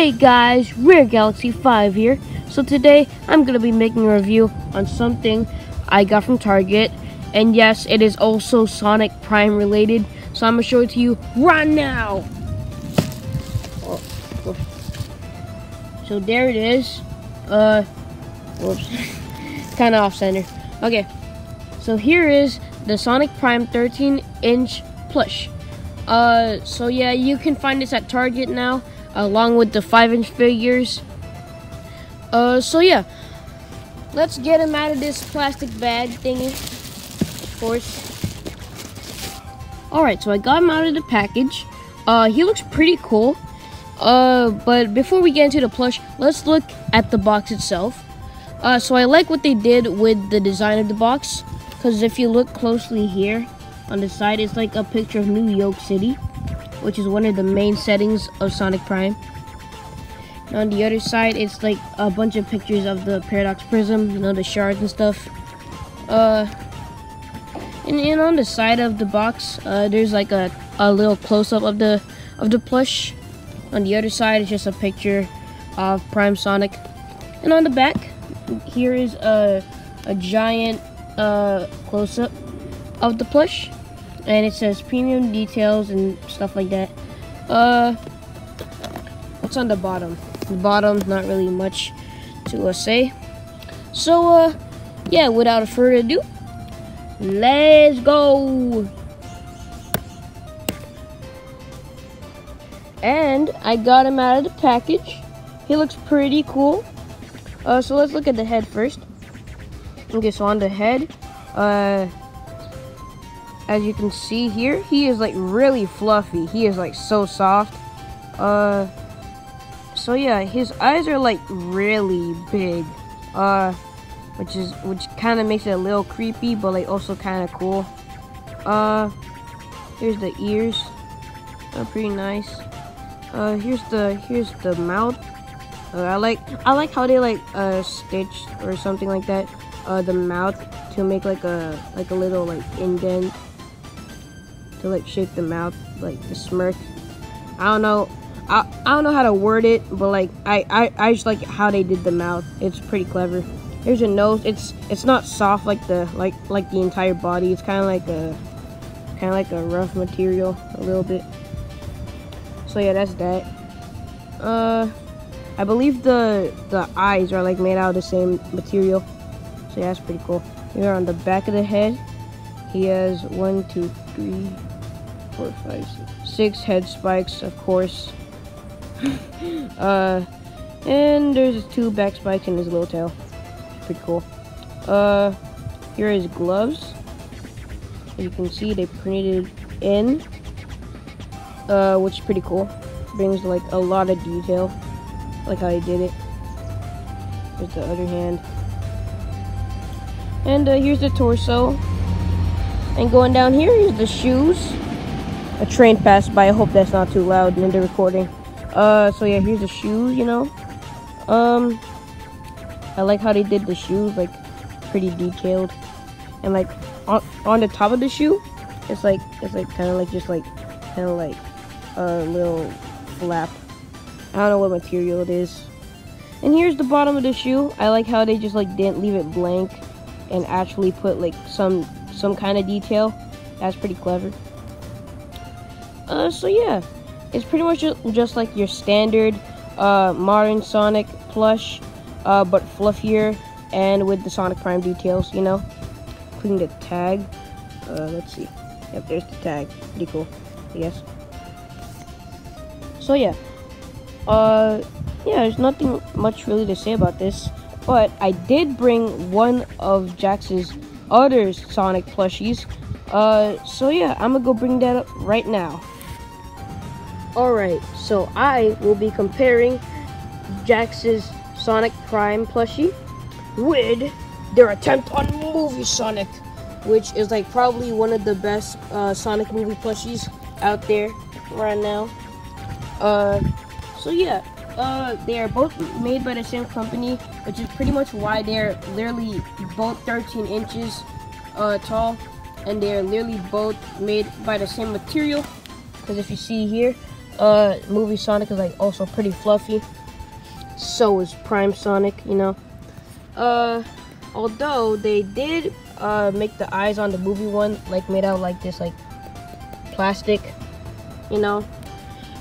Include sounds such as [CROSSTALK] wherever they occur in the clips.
Hey guys, Rare Galaxy 5 here. So today I'm going to be making a review on something I got from Target. And yes, it is also Sonic Prime related. So I'm going to show it to you right now. Oh, so there it is. Uh, whoops. [LAUGHS] kind of off center. Okay, so here is the Sonic Prime 13 inch plush. Uh, so yeah, you can find this at Target now along with the 5 inch figures. Uh, so yeah, let's get him out of this plastic bag thingy, of course. Alright, so I got him out of the package. Uh, he looks pretty cool. Uh, but before we get into the plush, let's look at the box itself. Uh, so I like what they did with the design of the box. Because if you look closely here on the side, it's like a picture of New Yoke City which is one of the main settings of Sonic Prime. And on the other side, it's like a bunch of pictures of the Paradox Prism, you know, the shards and stuff. Uh, and, and on the side of the box, uh, there's like a, a little close-up of the of the plush. On the other side, it's just a picture of Prime Sonic. And on the back, here is a, a giant uh, close-up of the plush and it says premium details and stuff like that. Uh, what's on the bottom? The bottom, not really much to uh, say. So, uh, yeah, without further ado, let's go. And I got him out of the package. He looks pretty cool. Uh, so let's look at the head first. Okay, so on the head, uh, as you can see here, he is like really fluffy. He is like so soft. Uh, so yeah, his eyes are like really big. Uh, which is which kind of makes it a little creepy, but like also kind of cool. Uh, here's the ears. They're pretty nice. Uh, here's the here's the mouth. Uh, I like I like how they like uh stitch or something like that. Uh, the mouth to make like a like a little like indent to like shape the mouth, like the smirk. I don't know. I, I don't know how to word it, but like I, I, I just like how they did the mouth. It's pretty clever. Here's a nose. It's it's not soft like the like like the entire body. It's kind of like a kind of like a rough material a little bit. So yeah, that's that. Uh, I believe the the eyes are like made out of the same material. So yeah, that's pretty cool. Here on the back of the head, he has one, two, three, six, head spikes, of course. [LAUGHS] uh, and there's two back spikes in his little tail. Pretty cool. Uh, here are his gloves. As you can see, they printed in, uh, which is pretty cool. Brings like a lot of detail, like how he did it. Here's the other hand. And uh, here's the torso. And going down here, here's the shoes a train passed by. I hope that's not too loud in the recording. Uh, so yeah, here's the shoes, you know. Um, I like how they did the shoes, like, pretty detailed. And, like, on, on the top of the shoe, it's like, it's like, kind of like, just like, kind of like a little flap. I don't know what material it is. And here's the bottom of the shoe. I like how they just, like, didn't leave it blank and actually put, like, some, some kind of detail. That's pretty clever. Uh, so yeah, it's pretty much just like your standard uh, modern Sonic plush, uh, but fluffier and with the Sonic Prime details, you know. Including the tag. Uh, let's see. Yep, there's the tag. Pretty cool, I guess. So yeah, uh, yeah, there's nothing much really to say about this, but I did bring one of Jakks's other Sonic plushies. Uh, so yeah, I'm gonna go bring that up right now. Alright, so I will be comparing Jakks's Sonic Prime plushie with their attempt on Movie Sonic, which is like probably one of the best uh, Sonic movie plushies out there right now. Uh, so yeah, uh, they are both made by the same company, which is pretty much why they're literally both 13 inches uh, tall, and they're literally both made by the same material. Because if you see here, Uh, movie Sonic is like also pretty fluffy. So is Prime Sonic, you know. Uh, although they did uh make the eyes on the movie one like made out like this like plastic, you know,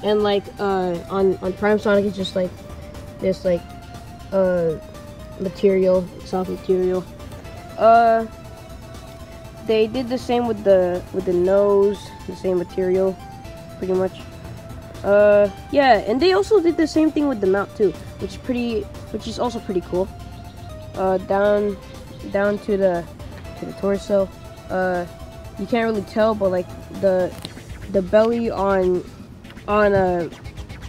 and like uh on on Prime Sonic it's just like this like uh material, soft material. Uh, they did the same with the with the nose, the same material, pretty much. Uh, yeah, and they also did the same thing with the mouth too, which is pretty, which is also pretty cool. Uh, down, down to the to the torso. Uh, you can't really tell, but like the the belly on on a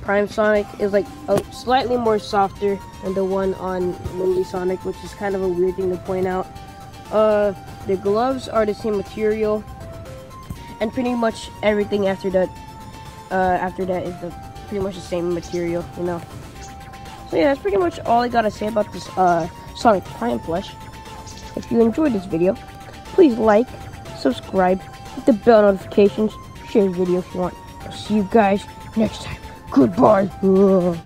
Prime Sonic is like a slightly more softer than the one on Movie Sonic, which is kind of a weird thing to point out. Uh, the gloves are the same material, and pretty much everything after that, uh, after that is the pretty much the same material, you know. So yeah, that's pretty much all I gotta say about this uh, Sonic Prime plush. If you enjoyed this video, please like, subscribe, hit the bell notifications, share the video if you want. I'll see you guys next time. Goodbye. [LAUGHS]